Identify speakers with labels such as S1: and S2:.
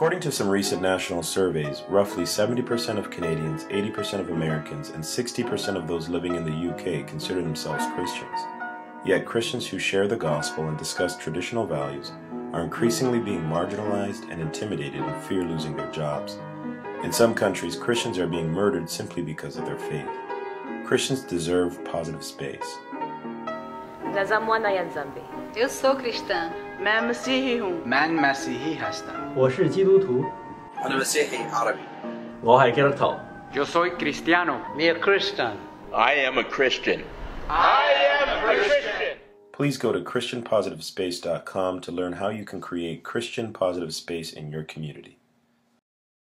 S1: According to some recent national surveys, roughly 70% of Canadians, 80% of Americans, and 60% of those living in the UK consider themselves Christians. Yet Christians who share the gospel and discuss traditional values are increasingly being marginalized and intimidated and fear losing their jobs. In some countries, Christians are being murdered simply because of their faith. Christians deserve positive space.
S2: Eu sou cristã.
S3: من مسیحی هم
S4: من مسیحی هستم
S5: 我是基督徒。
S6: أنا مسيحي عربي
S5: 我係基督徒
S4: Yo soy cristiano.
S3: Me a Christian. I am a Christian.
S7: I am a Christian.
S1: Please go to ChristianPositiveSpace.com to learn how you can create Christian positive space in your community.